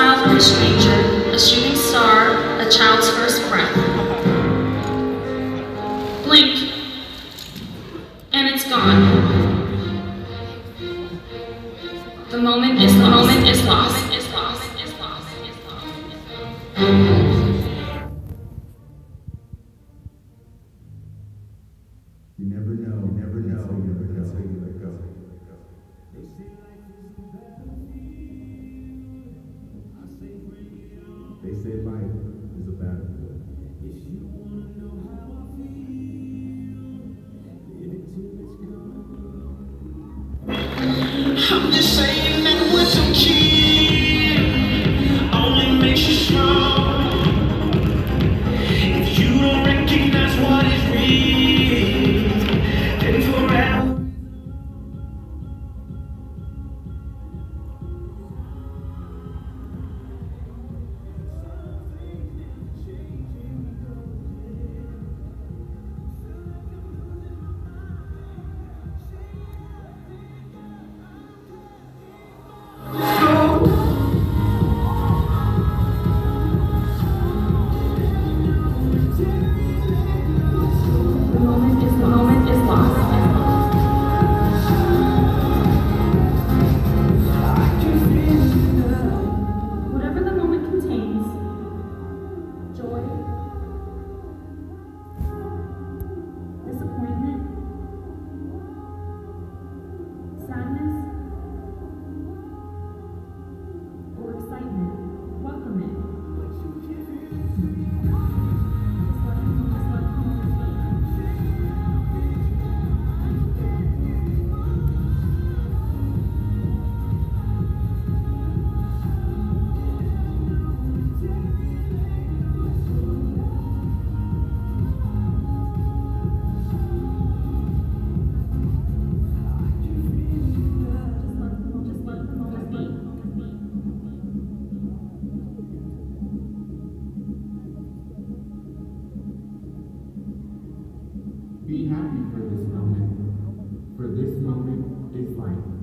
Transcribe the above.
smile from a stranger, a shooting star, a child's first breath. Blink, and it's gone. The moment is the moment is lost. Is lost. Lost. Is lost. Be happy for this moment, for this moment is life.